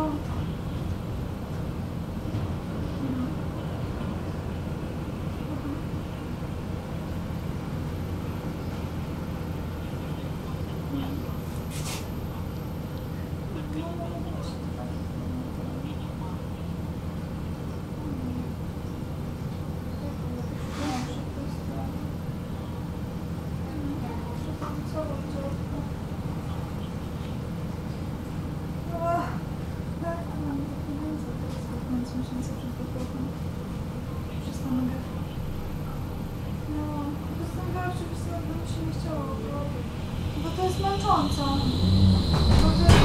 Oh. się nie chciało, no bo to jest męczące. Bo to jest